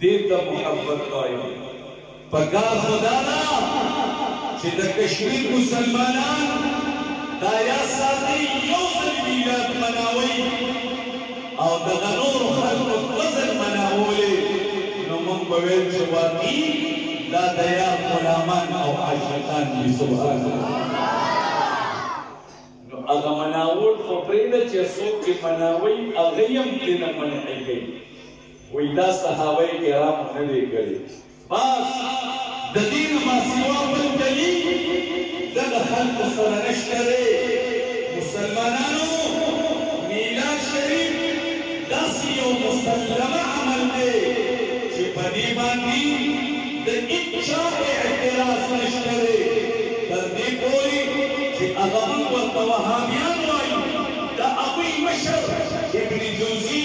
دې ته محبت وايي پکار خو دا ده چې د کشمیر مسلمانان دا یاد ساتي یو ځل میلاد مناوي او دغه نورو خلکو دوه ځل مناولی نو موږ به ویل چې واقعي دا د یار غلامان او عاشقان دي سبحان نو هغه مناول خو پرېږده چې څوک یې مناوي هغه یې هم ترې نه منع کوي وای دا صحابه کرامو نه دی کړی بس ددی نه ماسیوا بل دلیل دغه خلکو سره نشته دی مسلمانانو میلاد شریف داسی یو مسلمه عمل دی چی په دی باندی د هیچا اعتراض نشته دی تر دی پوری چی هغه موږ ورته وهابیان وایو د هغوی مشر ابن جوزی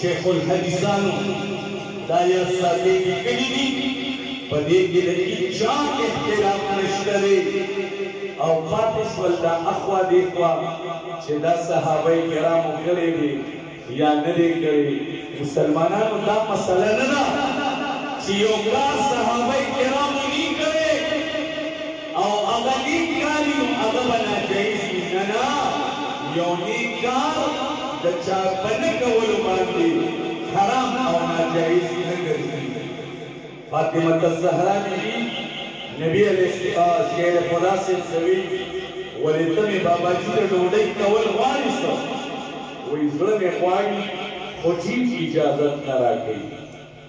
شیخ الحدیثانو دا یاد ساتئ لیکلي دي په دې کې د هیچا اختلاف نشته دی او پاتې شول دا اخوا دیخوا چې دا صحابه کرامو کړی دی یا نه دی کړی مسلمانانو دا مسله نه ده چې یو کار صحابه کرامو نه کړی او هغه نیک کار وي نو هغه به ناجایز وي نه نه یو نیک کار د چا په نه کولو باندې حرام او ناجایز نه ګرځي فاطمه الزهرا بیبي نبی علیه السلام شعر خدا سے سوي ولې ته مې بابا جي ته ډوډۍ کول غواړي څه وایي زړه مې غواړي خو جین اجازت نه راکوي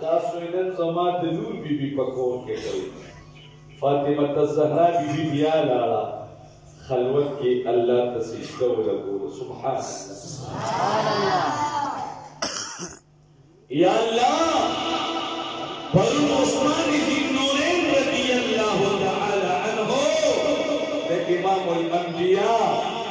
تاسو یې نن زما د لور بي بي په کور کې کړئ فاطمه الزهرا بي بي بیا لاړه خلوت کې الله ته سجده ولګوله سبحان الله یا الله پرون عثمان بن نورین رضی الله تعالی عنه د امام الانبیاء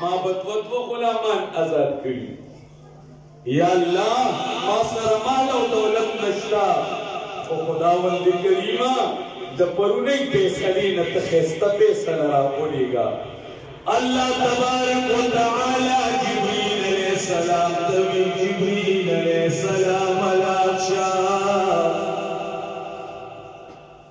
ما به دوه دوه غلامان آزاد کړي یا الله ما سره مال او دولت نشتا خو خداوند کریمه د پرونی فیصلې نه ته خسته فیصله راوړيږه الله تبارک وتعالى جبريل عليه السلام ته جبريل عليه السلام لاشه